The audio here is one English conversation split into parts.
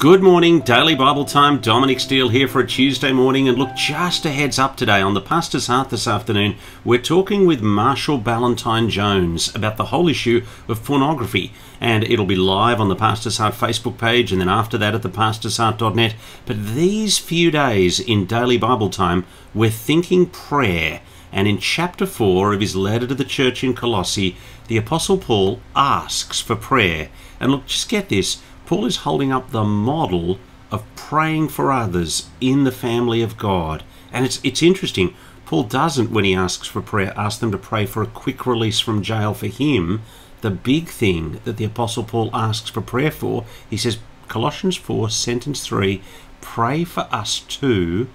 Good morning, Daily Bible Time. Dominic Steele here for a Tuesday morning. And look, just a heads up today on the Pastor's Heart this afternoon, we're talking with Marshall Ballantine Jones about the whole issue of pornography. And it'll be live on the Pastor's Heart Facebook page and then after that at thepastorsheart.net. But these few days in Daily Bible Time, we're thinking prayer. And in chapter 4 of his letter to the church in Colossae, the Apostle Paul asks for prayer. And look, just get this Paul is holding up the model of praying for others in the family of God. And it's, it's interesting. Paul doesn't, when he asks for prayer, ask them to pray for a quick release from jail for him. The big thing that the Apostle Paul asks for prayer for, he says, Colossians 4, sentence 3, pray for us too,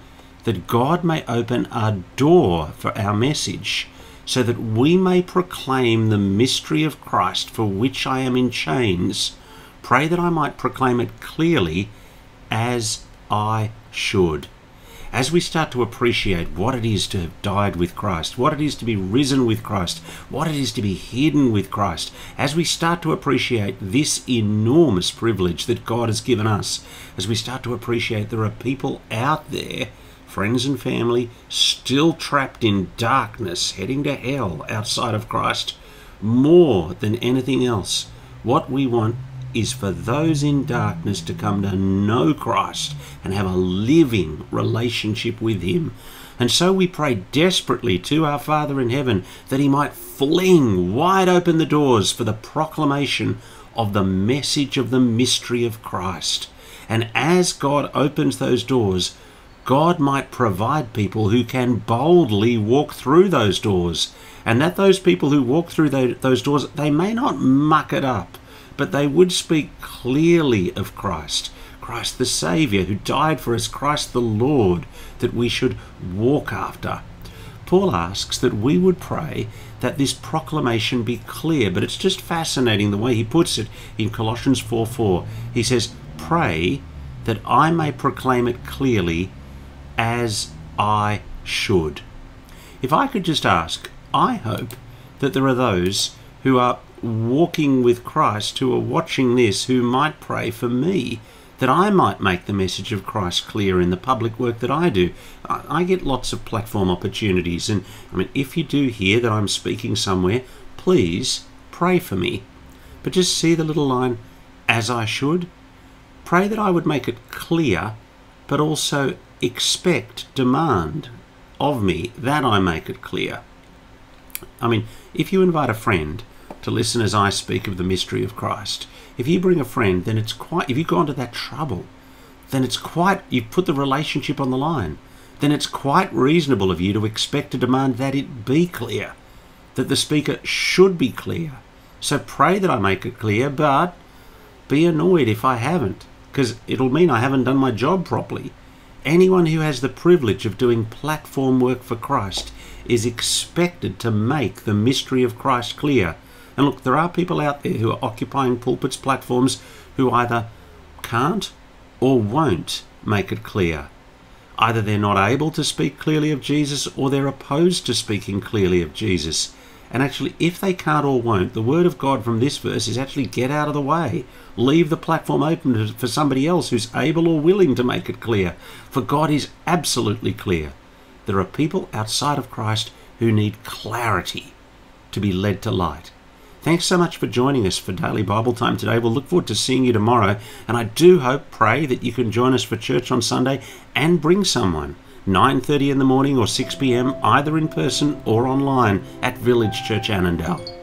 that God may open a door for our message, so that we may proclaim the mystery of Christ for which I am in chains Pray that I might proclaim it clearly as I should. As we start to appreciate what it is to have died with Christ, what it is to be risen with Christ, what it is to be hidden with Christ, as we start to appreciate this enormous privilege that God has given us, as we start to appreciate there are people out there friends and family still trapped in darkness, heading to hell outside of Christ, more than anything else, what we want is for those in darkness to come to know Christ and have a living relationship with Him. And so we pray desperately to our Father in heaven that He might fling wide open the doors for the proclamation of the message of the mystery of Christ. And as God opens those doors, God might provide people who can boldly walk through those doors. And that those people who walk through those doors, they may not muck it up but they would speak clearly of Christ. Christ the Saviour, who died for us, Christ the Lord, that we should walk after. Paul asks that we would pray that this proclamation be clear, but it's just fascinating the way he puts it in Colossians 4 4. He says, Pray that I may proclaim it clearly as I should. If I could just ask, I hope that there are those who are walking with Christ who are watching this who might pray for me that I might make the message of Christ clear in the public work that I do. I get lots of platform opportunities, and I mean, if you do hear that I'm speaking somewhere, please pray for me. But just see the little line, as I should. Pray that I would make it clear, but also expect, demand of me that I make it clear. I mean, if you invite a friend to listen as I speak of the mystery of Christ. If you bring a friend, then it's quite, if you go into that trouble, then it's quite, you've put the relationship on the line. Then it's quite reasonable of you to expect to demand that it be clear, that the speaker should be clear. So pray that I make it clear, but be annoyed if I haven't, because it'll mean I haven't done my job properly. Anyone who has the privilege of doing platform work for Christ is expected to make the mystery of Christ clear and look, there are people out there who are occupying pulpits, platforms, who either can't or won't make it clear. Either they're not able to speak clearly of Jesus or they're opposed to speaking clearly of Jesus. And actually, if they can't or won't, the word of God from this verse is actually get out of the way. Leave the platform open for somebody else who's able or willing to make it clear. For God is absolutely clear. There are people outside of Christ who need clarity to be led to light. Thanks so much for joining us for Daily Bible Time today. We'll look forward to seeing you tomorrow. And I do hope, pray that you can join us for church on Sunday and bring someone. 9.30 in the morning or 6 p.m. either in person or online at Village Church Annandale.